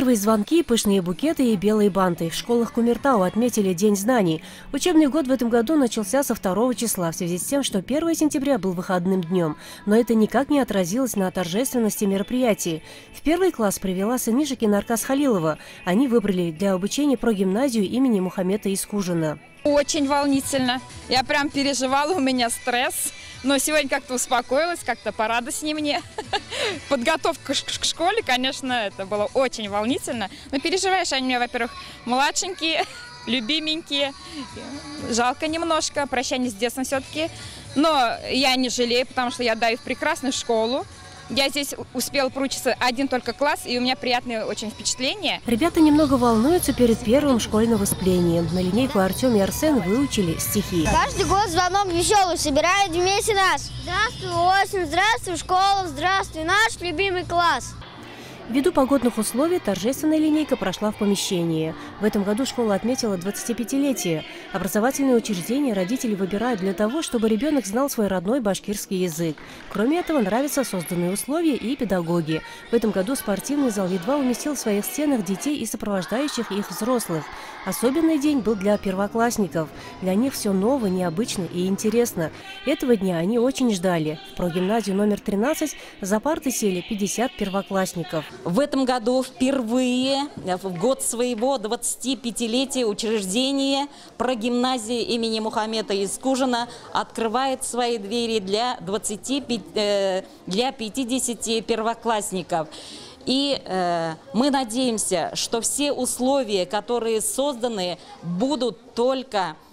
Первые звонки, пышные букеты и белые банты. В школах Кумертау отметили День знаний. Учебный год в этом году начался со 2 числа в связи с тем, что 1 сентября был выходным днем. Но это никак не отразилось на торжественности мероприятий. В первый класс привела сынишек Наркас Халилова. Они выбрали для обучения про гимназию имени Мухаммеда Искужина. Очень волнительно. Я прям переживала, у меня стресс. Но сегодня как-то успокоилась, как-то порадостнее мне. Подготовка к школе, конечно, это было очень волнительно. Но переживаешь, они у меня, во-первых, младшенькие, любименькие. Жалко немножко, прощание с детством все-таки. Но я не жалею, потому что я даю в прекрасную школу. Я здесь успела проучиться один только класс, и у меня приятные очень впечатления. Ребята немного волнуются перед первым школьным выступлением. На линейку Артем и Арсен выучили стихи. Каждый год звонок веселый собирает вместе нас. Здравствуй, осень, здравствуй, школа, здравствуй, наш любимый класс. Ввиду погодных условий торжественная линейка прошла в помещении. В этом году школа отметила 25-летие. Образовательные учреждения родители выбирают для того, чтобы ребенок знал свой родной башкирский язык. Кроме этого, нравятся созданные условия и педагоги. В этом году спортивный зал едва уместил в своих стенах детей и сопровождающих их взрослых. Особенный день был для первоклассников. Для них все ново, необычно и интересно. Этого дня они очень ждали. В прогимназию номер 13 за парты сели 50 первоклассников. В этом году впервые, в год своего 25-летия учреждения, прогимназия имени Мухаммеда Искужина открывает свои двери для, 25, э, для 50 первоклассников. И э, мы надеемся, что все условия, которые созданы, будут только э,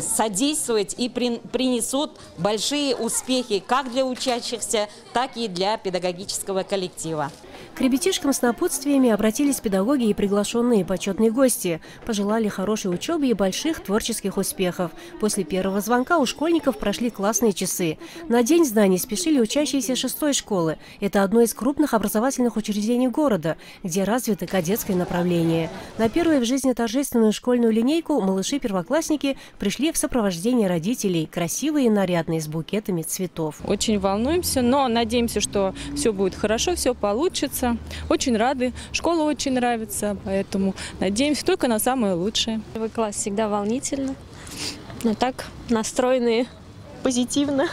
содействовать и принесут большие успехи как для учащихся, так и для педагогического коллектива. К ребятишкам с напутствиями обратились педагоги и приглашенные почетные гости. Пожелали хорошей учебы и больших творческих успехов. После первого звонка у школьников прошли классные часы. На День знаний спешили учащиеся шестой школы. Это одно из крупных образовательных учреждений города, где развито кадетское направление. На первую в жизни торжественную школьную линейку малыши-первоклассники пришли в сопровождении родителей, красивые и нарядные, с букетами цветов. Очень волнуемся, но надеемся, что все будет хорошо, все получится. Очень рады. Школа очень нравится, поэтому надеемся только на самое лучшее. Первый класс всегда волнительно, но так настроенные позитивно.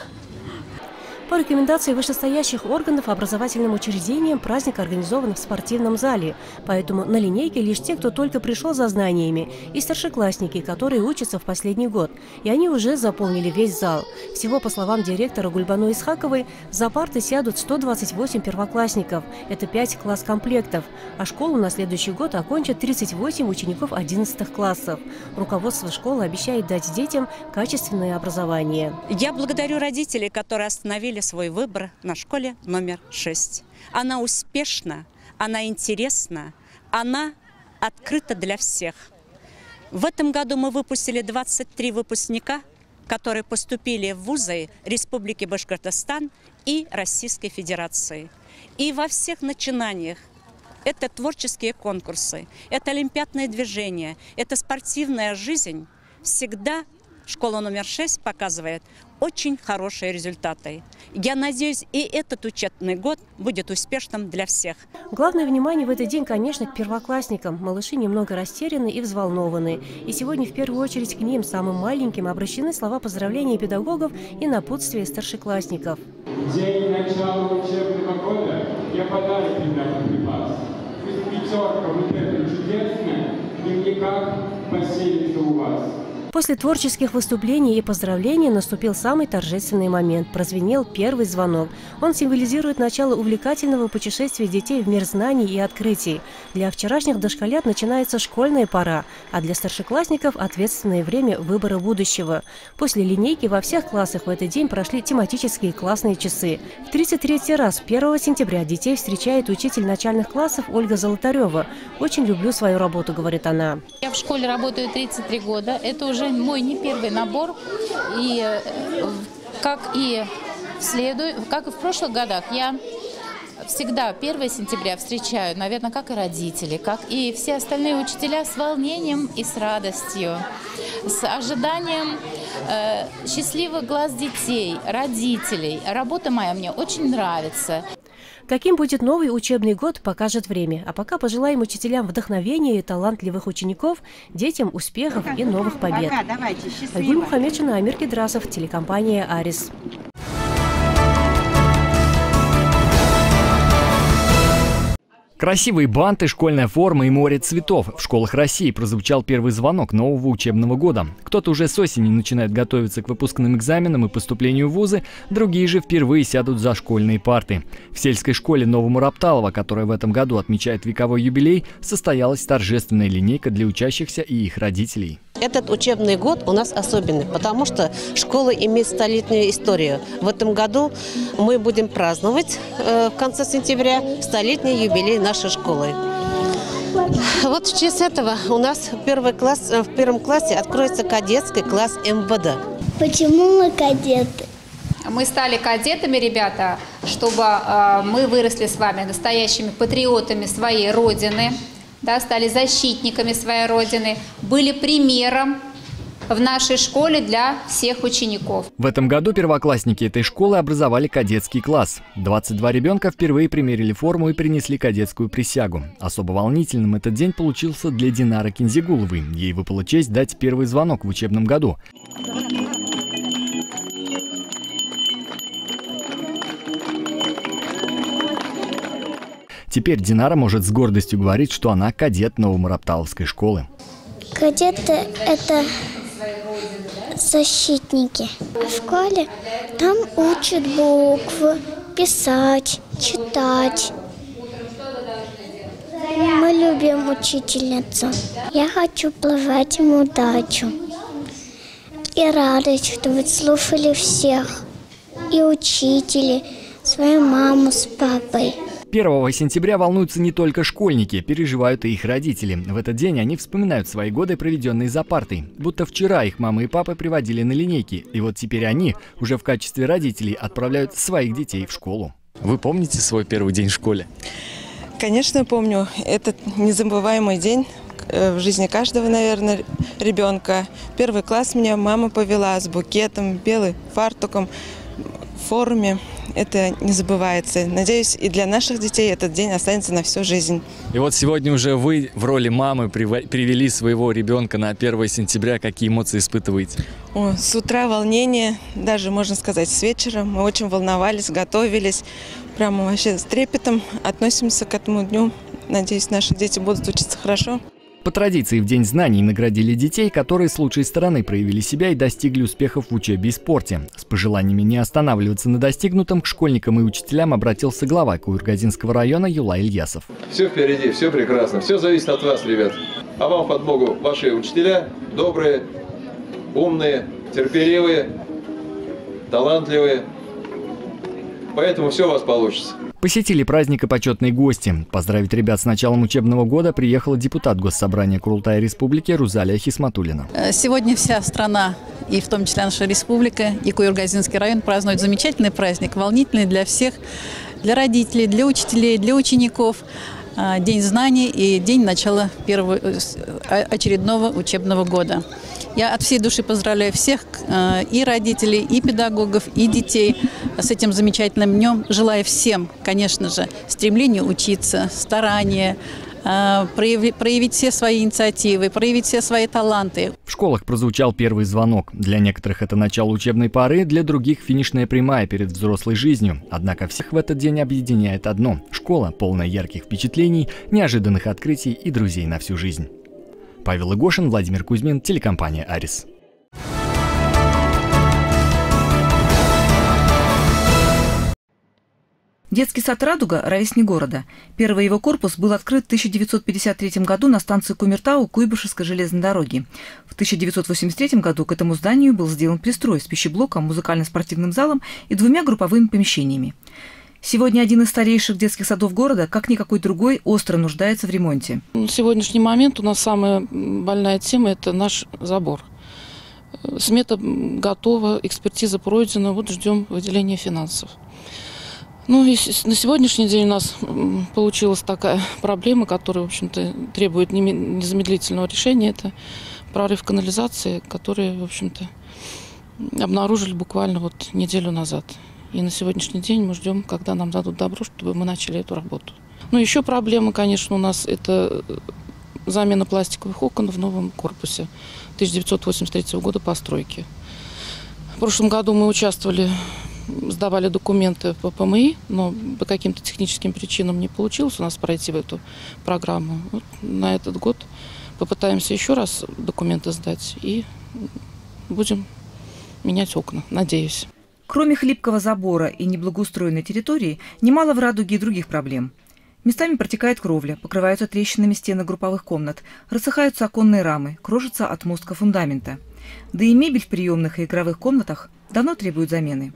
По рекомендации вышестоящих органов образовательным учреждениям праздник организован в спортивном зале. Поэтому на линейке лишь те, кто только пришел за знаниями, и старшеклассники, которые учатся в последний год. И они уже заполнили весь зал. Всего, по словам директора Гульбану Исхаковой, за парты сядут 128 первоклассников. Это 5 класс-комплектов. А школу на следующий год окончат 38 учеников 11 классов. Руководство школы обещает дать детям качественное образование. Я благодарю родителей, которые остановили свой выбор на школе номер 6. Она успешна, она интересна, она открыта для всех. В этом году мы выпустили 23 выпускника, которые поступили в вузы Республики Башкортостан и Российской Федерации. И во всех начинаниях это творческие конкурсы, это олимпиадное движение, это спортивная жизнь всегда школа номер 6 показывает очень хорошие результаты. Я надеюсь, и этот учебный год будет успешным для всех. Главное внимание в этот день, конечно, к первоклассникам. Малыши немного растеряны и взволнованы. И сегодня в первую очередь к ним, самым маленьким, обращены слова поздравления педагогов и напутствия старшеклассников. День начала учебного года я подарок ребятам припас. Пусть пятерка вот эта чудесная, никак поселится у вас. После творческих выступлений и поздравлений наступил самый торжественный момент. Прозвенел первый звонок. Он символизирует начало увлекательного путешествия детей в мир знаний и открытий. Для вчерашних дошколят начинается школьная пора, а для старшеклассников – ответственное время выбора будущего. После линейки во всех классах в этот день прошли тематические классные часы. В 33 раз 1 сентября детей встречает учитель начальных классов Ольга Золотарева. «Очень люблю свою работу», – говорит она. Я в школе работаю 33 года. Это уже уже мой не первый набор. И э, как и следую, как и в прошлых годах, я всегда 1 сентября встречаю, наверное, как и родители, как и все остальные учителя с волнением и с радостью, с ожиданием э, счастливых глаз детей, родителей. Работа моя мне очень нравится. Каким будет новый учебный год, покажет время. А пока пожелаем учителям вдохновения и талантливых учеников, детям успехов и новых побед. Пока, давайте. Айгуль Мухаммедшина, Амир Кедрасов, телекомпания «Арис». Красивые банты, школьная форма и море цветов. В школах России прозвучал первый звонок нового учебного года. Кто-то уже с осени начинает готовиться к выпускным экзаменам и поступлению в вузы, другие же впервые сядут за школьные парты. В сельской школе Новому Рапталова, которая в этом году отмечает вековой юбилей, состоялась торжественная линейка для учащихся и их родителей. Этот учебный год у нас особенный, потому что школа имеет столетнюю историю. В этом году мы будем праздновать э, в конце сентября столетний юбилей нашей школы. Вот в честь этого у нас первый класс, э, в первом классе откроется кадетский класс МВД. Почему мы кадеты? Мы стали кадетами, ребята, чтобы э, мы выросли с вами настоящими патриотами своей Родины, да, стали защитниками своей Родины, были примером в нашей школе для всех учеников. В этом году первоклассники этой школы образовали кадетский класс. 22 ребенка впервые примерили форму и принесли кадетскую присягу. Особо волнительным этот день получился для Динары Кинзигуловой. Ей выпала честь дать первый звонок в учебном году. Теперь Динара может с гордостью говорить, что она кадет Новомурапталовской школы. Кадеты – это защитники. В школе там учат буквы, писать, читать. Мы любим учительницу. Я хочу плавать им удачу и радость, чтобы слушали всех. И учители, свою маму с папой. 1 сентября волнуются не только школьники, переживают и их родители. В этот день они вспоминают свои годы, проведенные за партой. Будто вчера их мамы и папы приводили на линейки, и вот теперь они уже в качестве родителей отправляют своих детей в школу. Вы помните свой первый день в школе? Конечно, помню. Этот незабываемый день э, в жизни каждого, наверное, ребенка. Первый класс меня мама повела с букетом, белым фартуком, в форме это не забывается. Надеюсь, и для наших детей этот день останется на всю жизнь. И вот сегодня уже вы в роли мамы привели своего ребенка на 1 сентября. Какие эмоции испытываете? О, с утра волнение, даже можно сказать с вечера. Мы очень волновались, готовились. Прямо вообще с трепетом относимся к этому дню. Надеюсь, наши дети будут учиться хорошо. По традиции в День знаний наградили детей, которые с лучшей стороны проявили себя и достигли успехов в учебе и спорте. С пожеланиями не останавливаться на достигнутом к школьникам и учителям обратился глава Куюргазинского района Юла Ильясов. Все впереди, все прекрасно, все зависит от вас, ребят. А вам под Богу ваши учителя добрые, умные, терпеливые, талантливые. Поэтому все у вас получится. Посетили праздника почетные гости. Поздравить ребят с началом учебного года приехала депутат Госсобрания Курултая Республики Рузалия Хисматулина. Э, сегодня вся страна, и в том числе наша республика, и Куюргазинский район празднует замечательный праздник, волнительный для всех, для родителей, для учителей, для учеников. Э, день знаний и день начала первого, э, очередного учебного года. Я от всей души поздравляю всех, и родителей, и педагогов, и детей с этим замечательным днем. Желаю всем, конечно же, стремления учиться, старания, э, проявить, проявить все свои инициативы, проявить все свои таланты. В школах прозвучал первый звонок. Для некоторых это начало учебной поры, для других финишная прямая перед взрослой жизнью. Однако всех в этот день объединяет одно – школа, полная ярких впечатлений, неожиданных открытий и друзей на всю жизнь. Павел Игошин, Владимир Кузьмин, телекомпания «Арис». Детский сад «Радуга» – ровесник города. Первый его корпус был открыт в 1953 году на станции Кумертау Куйбышевской железной дороги. В 1983 году к этому зданию был сделан пристрой с пищеблоком, музыкально-спортивным залом и двумя групповыми помещениями. Сегодня один из старейших детских садов города, как никакой другой, остро нуждается в ремонте. На сегодняшний момент у нас самая больная тема – это наш забор. Смета готова, экспертиза пройдена, вот ждем выделения финансов. Ну и на сегодняшний день у нас получилась такая проблема, которая, в общем-то, требует незамедлительного решения. Это прорыв канализации, который, в общем-то, обнаружили буквально вот неделю назад. И на сегодняшний день мы ждем, когда нам дадут добро, чтобы мы начали эту работу. Ну, еще проблема, конечно, у нас это замена пластиковых окон в новом корпусе 1983 года постройки. В прошлом году мы участвовали, сдавали документы по ПМИ, но по каким-то техническим причинам не получилось у нас пройти в эту программу. Вот на этот год попытаемся еще раз документы сдать и будем менять окна, надеюсь. Кроме хлипкого забора и неблагоустроенной территории, немало в Радуге и других проблем. Местами протекает кровля, покрываются трещинами стены групповых комнат, рассыхаются оконные рамы, крошится отмостка фундамента. Да и мебель в приемных и игровых комнатах давно требует замены.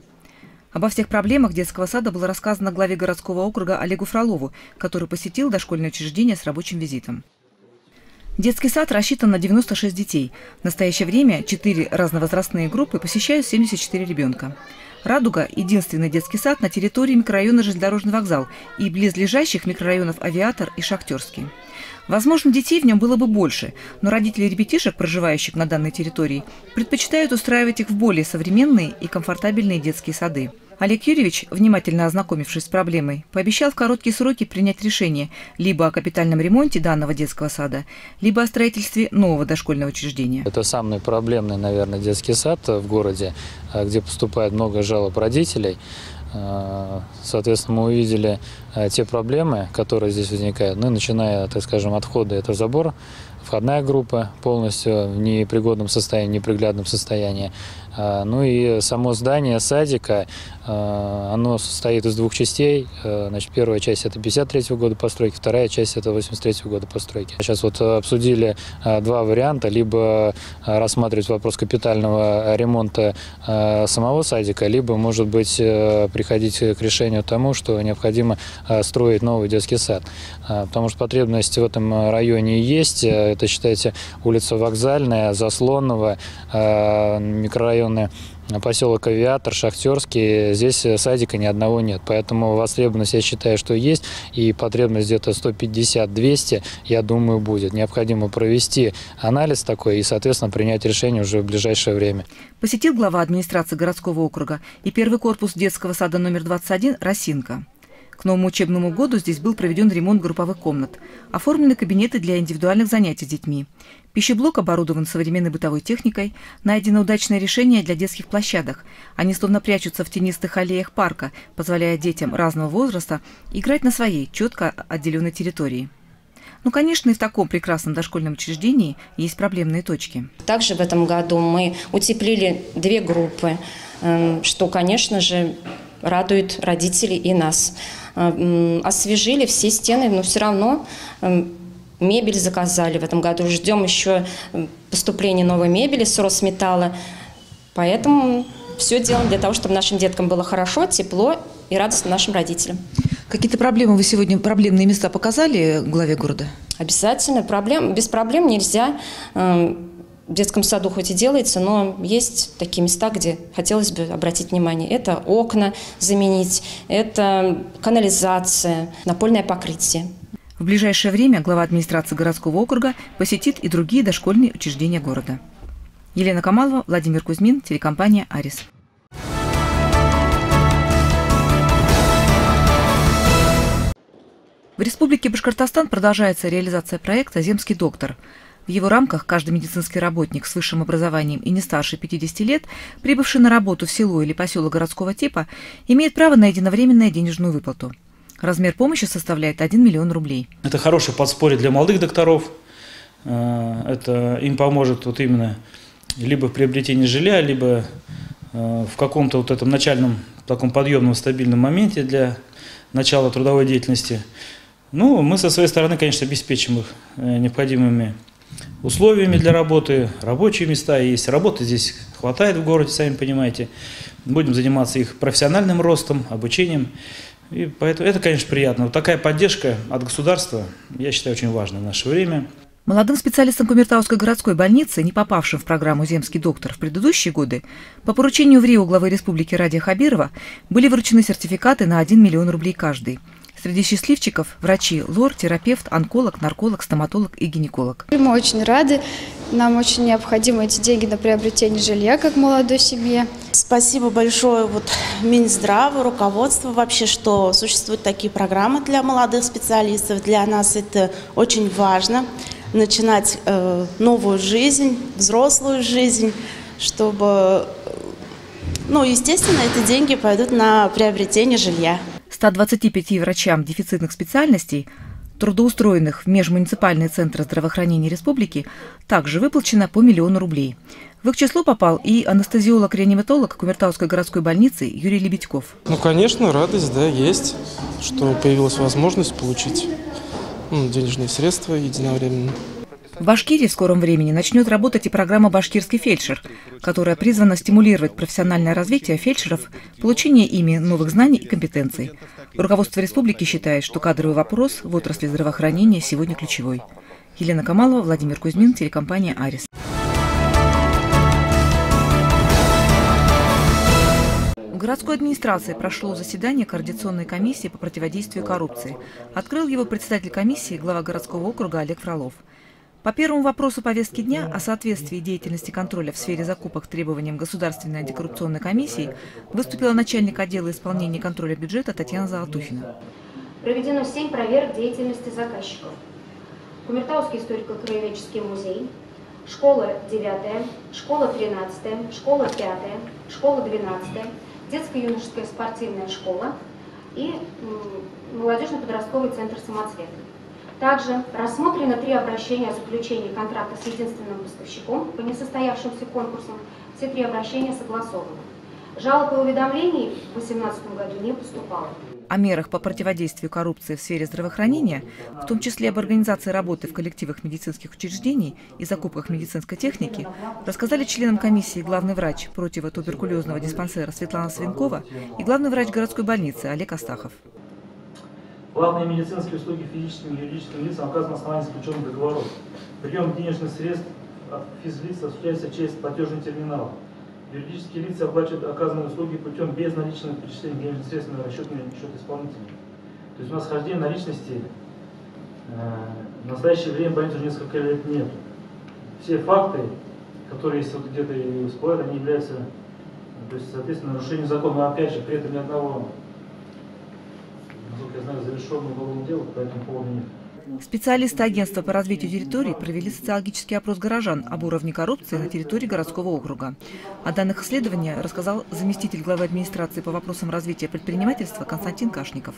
Обо всех проблемах детского сада было рассказано главе городского округа Олегу Фролову, который посетил дошкольное учреждение с рабочим визитом. Детский сад рассчитан на 96 детей. В настоящее время 4 разновозрастные группы посещают 74 ребенка. «Радуга» – единственный детский сад на территории микрорайона «Железнодорожный вокзал» и близлежащих микрорайонов «Авиатор» и «Шахтерский». Возможно, детей в нем было бы больше, но родители ребятишек, проживающих на данной территории, предпочитают устраивать их в более современные и комфортабельные детские сады. Олег Юрьевич, внимательно ознакомившись с проблемой, пообещал в короткие сроки принять решение либо о капитальном ремонте данного детского сада, либо о строительстве нового дошкольного учреждения. Это самый проблемный, наверное, детский сад в городе, а, где поступает много жалоб родителей. А, соответственно, мы увидели а, те проблемы, которые здесь возникают. Ну, начиная, так скажем, от это забор, входная группа полностью в непригодном состоянии, неприглядном состоянии. А, ну и само здание садика, а, оно состоит из двух частей. А, значит, первая часть это 53 года постройки, вторая часть это 83 года постройки. Сейчас вот обсудили два варианта. Либо рассматривать вопрос капитального ремонта самого садика, либо, может быть, приходить к решению тому, что необходимо строить новый детский сад. Потому что потребность в этом районе есть. Это, считайте, улица Вокзальная, Заслонного, микрорайон районы, поселок Авиатор, Шахтерский, здесь садика ни одного нет. Поэтому востребованность, я считаю, что есть, и потребность где-то 150-200, я думаю, будет. Необходимо провести анализ такой и, соответственно, принять решение уже в ближайшее время. Посетил глава администрации городского округа и первый корпус детского сада номер 21 «Росинка». К новому учебному году здесь был проведен ремонт групповых комнат, оформлены кабинеты для индивидуальных занятий с детьми. Пищеблок оборудован современной бытовой техникой, найдено удачное решение для детских площадок. Они словно прячутся в тенистых аллеях парка, позволяя детям разного возраста играть на своей, четко отделенной территории. Ну, конечно, и в таком прекрасном дошкольном учреждении есть проблемные точки. Также в этом году мы утеплили две группы, эм, что, конечно же, радует родителей и нас. Э, освежили все стены, но все равно мебель заказали в этом году. Ждем еще поступления новой мебели с Росметалла. Поэтому все делаем для того, чтобы нашим деткам было хорошо, тепло и радостно нашим родителям. Какие-то проблемы вы сегодня, проблемные места показали главе города? Обязательно. Проблем, без проблем нельзя. В детском саду хоть и делается, но есть такие места, где хотелось бы обратить внимание. Это окна заменить, это канализация, напольное покрытие. В ближайшее время глава администрации городского округа посетит и другие дошкольные учреждения города. Елена Камалова, Владимир Кузьмин, телекомпания «Арис». В Республике Башкортостан продолжается реализация проекта «Земский доктор». В его рамках каждый медицинский работник с высшим образованием и не старше 50 лет, прибывший на работу в село или поселок городского типа, имеет право на единовременную денежную выплату. Размер помощи составляет 1 миллион рублей. Это хорошее подспорье для молодых докторов. Э, это им поможет вот именно либо в приобретении жилья, либо э, в каком-то вот этом начальном таком подъемном стабильном моменте для начала трудовой деятельности. Ну, мы со своей стороны, конечно, обеспечим их э, необходимыми условиями для работы, рабочие места есть. Работы здесь хватает в городе, сами понимаете. Будем заниматься их профессиональным ростом, обучением. И поэтому это, конечно, приятно. Вот такая поддержка от государства, я считаю, очень важна в наше время. Молодым специалистам Кумертауской городской больницы, не попавшим в программу «Земский доктор» в предыдущие годы, по поручению в Рио главы республики Радия Хабирова были вручены сертификаты на 1 миллион рублей каждый – Среди счастливчиков – врачи, лор, терапевт, онколог, нарколог, стоматолог и гинеколог. Мы очень рады. Нам очень необходимы эти деньги на приобретение жилья как молодой семье. Спасибо большое вот Минздраву, руководству вообще, что существуют такие программы для молодых специалистов. Для нас это очень важно. Начинать э, новую жизнь, взрослую жизнь, чтобы, ну, естественно, эти деньги пойдут на приобретение жилья. 125 врачам дефицитных специальностей, трудоустроенных в межмуниципальные центры здравоохранения республики, также выплачено по миллиону рублей. В их число попал и анестезиолог-реаниматолог Кумертауской городской больницы Юрий Лебедьков. Ну, конечно, радость, да, есть, что появилась возможность получить ну, денежные средства единовременно. В Башкирии в скором времени начнет работать и программа «Башкирский фельдшер», которая призвана стимулировать профессиональное развитие фельдшеров, получение ими новых знаний и компетенций. Руководство республики считает, что кадровый вопрос в отрасли здравоохранения сегодня ключевой. Елена Камалова, Владимир Кузьмин, телекомпания «Арис». В городской администрации прошло заседание Координационной комиссии по противодействию коррупции. Открыл его председатель комиссии, глава городского округа Олег Фролов. По первому вопросу повестки дня о соответствии деятельности контроля в сфере закупок требованиям Государственной антикоррупционной комиссии выступила начальник отдела исполнения контроля бюджета Татьяна Золотухина. Проведено 7 проверок деятельности заказчиков. Кумертауский историко-краеведческий музей, школа 9, школа 13, школа 5, школа 12, детско-юношеская спортивная школа и молодежно-подростковый центр «Самоцвет». Также рассмотрено три обращения о заключении контракта с единственным поставщиком по несостоявшимся конкурсам. Все три обращения согласованы. Жалоб и уведомлений в 2018 году не поступало. О мерах по противодействию коррупции в сфере здравоохранения, в том числе об организации работы в коллективах медицинских учреждений и закупках медицинской техники, рассказали членам комиссии главный врач противотуберкулезного диспансера Светлана Свинкова и главный врач городской больницы Олег Астахов. Платные медицинские услуги физическим и юридическим лицам оказаны на основании заключенных договоров. Прием денежных средств от физлиц осуществляется через платежный терминал. Юридические лица оплачивают оказанные услуги путем безналичного перечисления денежных средств на расчетный счет исполнителя. То есть у нас хождения наличности э, в настоящее время больницы уже несколько лет нет. Все факты, которые есть вот где-то и всплывают, они являются, то есть, соответственно, нарушением закона. Но опять же, при этом ни одного насколько я знаю, завершенного уголовного дела по этому поводу нет. Специалисты агентства по развитию территорий провели социологический опрос горожан об уровне коррупции на территории городского округа. О данных исследования рассказал заместитель главы администрации по вопросам развития предпринимательства Константин Кашников.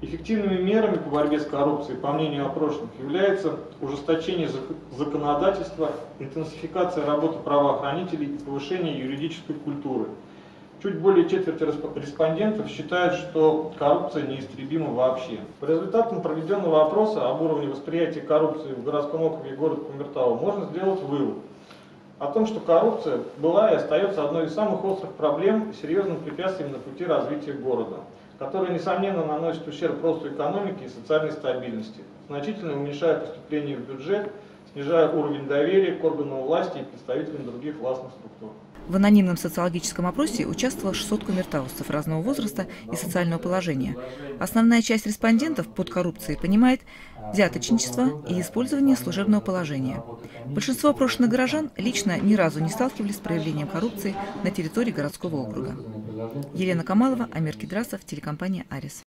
Эффективными мерами по борьбе с коррупцией, по мнению опрошенных, является ужесточение законодательства, интенсификация работы правоохранителей и повышение юридической культуры – Чуть более четверти респондентов считают, что коррупция неистребима вообще. По результатам проведенного опроса об уровне восприятия коррупции в городском округе города Кумертау можно сделать вывод о том, что коррупция была и остается одной из самых острых проблем и серьезным препятствием на пути развития города, которое, несомненно, наносит ущерб росту экономики и социальной стабильности, значительно уменьшая поступление в бюджет, снижая уровень доверия к органам власти и представителям других властных структур. В анонимном социологическом опросе участвовало 600 кумертаусов разного возраста и социального положения. Основная часть респондентов под коррупцией понимает взяточничество и использование служебного положения. Большинство опрошенных горожан лично ни разу не сталкивались с проявлением коррупции на территории городского округа. Елена Камалова, Амир Кидрасов, телекомпания «Арис».